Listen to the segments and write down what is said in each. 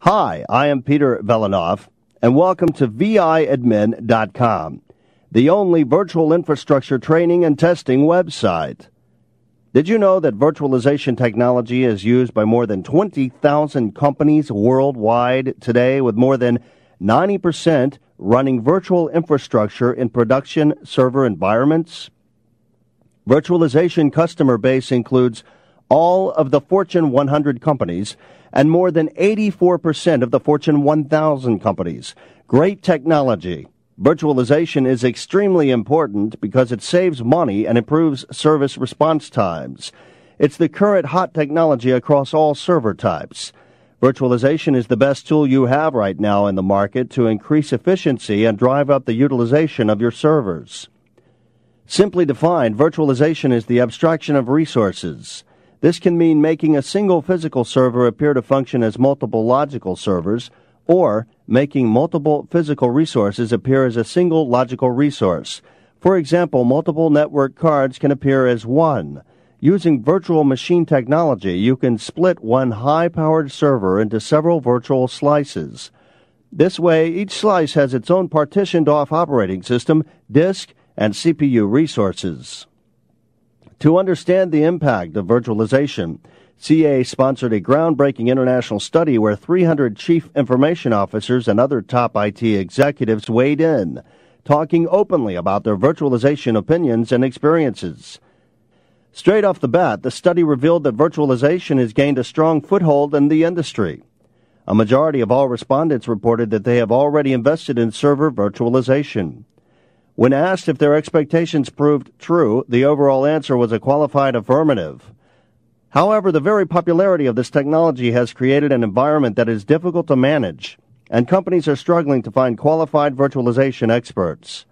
Hi, I am Peter Velinov, and welcome to VIadmin.com, the only virtual infrastructure training and testing website. Did you know that virtualization technology is used by more than 20,000 companies worldwide today, with more than 90% running virtual infrastructure in production server environments? Virtualization customer base includes all of the Fortune 100 companies and more than 84% of the Fortune 1000 companies. Great technology. Virtualization is extremely important because it saves money and improves service response times. It's the current hot technology across all server types. Virtualization is the best tool you have right now in the market to increase efficiency and drive up the utilization of your servers. Simply defined, virtualization is the abstraction of resources. This can mean making a single physical server appear to function as multiple logical servers, or making multiple physical resources appear as a single logical resource. For example, multiple network cards can appear as one. Using virtual machine technology, you can split one high powered server into several virtual slices. This way, each slice has its own partitioned off operating system, disk, and CPU resources. To understand the impact of virtualization, CA sponsored a groundbreaking international study where 300 chief information officers and other top IT executives weighed in, talking openly about their virtualization opinions and experiences. Straight off the bat, the study revealed that virtualization has gained a strong foothold in the industry. A majority of all respondents reported that they have already invested in server virtualization. When asked if their expectations proved true, the overall answer was a qualified affirmative. However, the very popularity of this technology has created an environment that is difficult to manage, and companies are struggling to find qualified virtualization experts.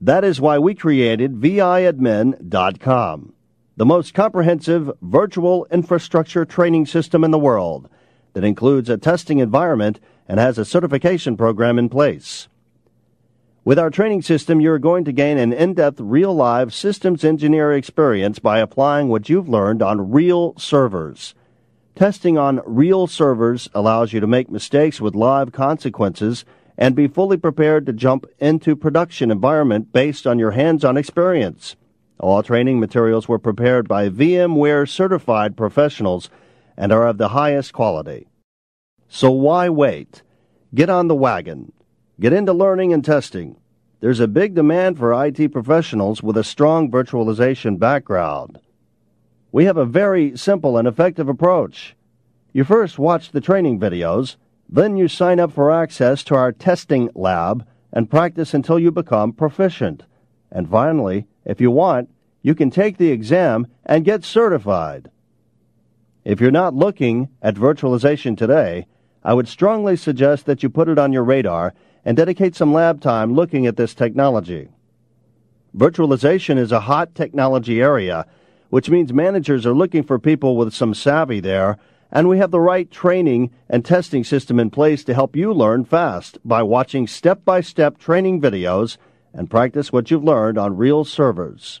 That is why we created VIadmin.com, the most comprehensive virtual infrastructure training system in the world that includes a testing environment and has a certification program in place. With our training system, you're going to gain an in depth, real live systems engineer experience by applying what you've learned on real servers. Testing on real servers allows you to make mistakes with live consequences and be fully prepared to jump into production environment based on your hands-on experience. All training materials were prepared by VMware certified professionals and are of the highest quality. So why wait? Get on the wagon. Get into learning and testing. There's a big demand for IT professionals with a strong virtualization background. We have a very simple and effective approach. You first watch the training videos, then you sign up for access to our testing lab and practice until you become proficient. And finally, if you want, you can take the exam and get certified. If you're not looking at virtualization today, I would strongly suggest that you put it on your radar and dedicate some lab time looking at this technology. Virtualization is a hot technology area, which means managers are looking for people with some savvy there, and we have the right training and testing system in place to help you learn fast by watching step by step training videos and practice what you've learned on real servers.